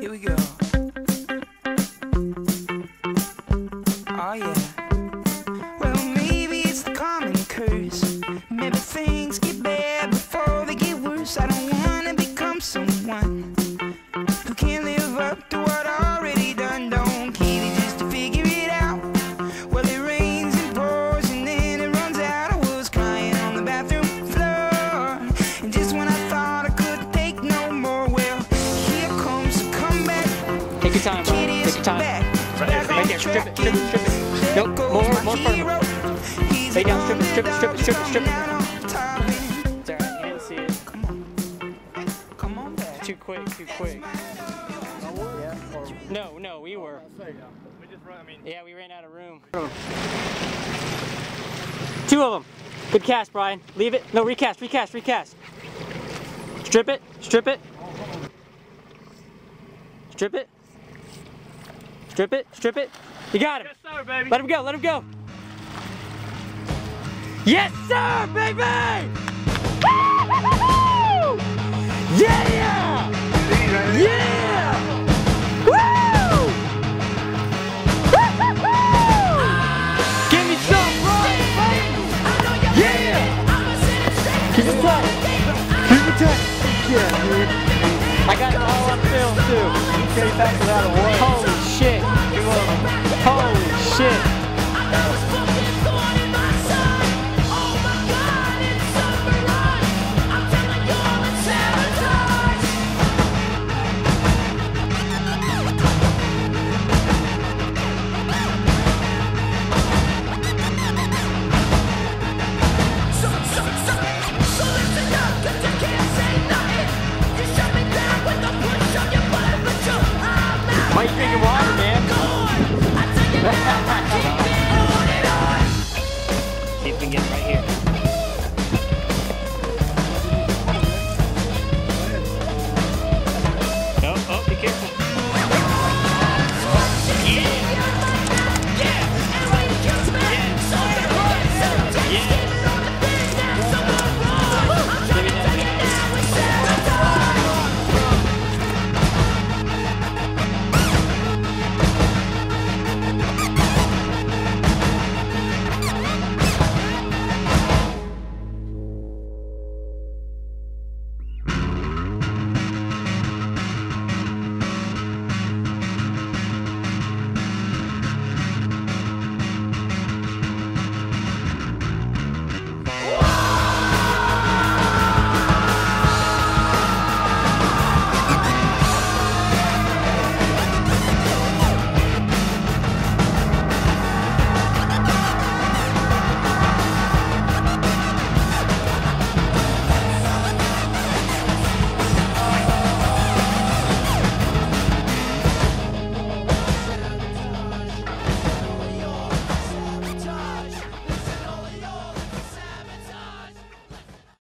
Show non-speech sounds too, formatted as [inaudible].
Here we go. Oh yeah. Well, maybe it's the common curse. Maybe things Take your time, bro. Take your time. Right, right there. Strip it, strip it, strip it. Nope, more, more front. Lay down, strip it, strip it, strip it, strip it, strip it. coming out on top. It's alright, you didn't see it. Come on. Come on back. Too quick, too quick. No, no, we were. Yeah, we ran out of room. Two of them. Good cast, Bryan. Leave it. No, recast, recast, recast. Strip it, strip it. Strip it. Strip it, strip it. You got him. Yes, sir, baby. Let him go, let him go. Yes, sir, baby! Woo! [laughs] Yeah! Yeah! Woo! [laughs] Give me some run! Yeah! Keep it tight. Keep it tight. Yeah, dude. I got it all on film too. Holy shit. Holy shit. [laughs] Keep it on right here.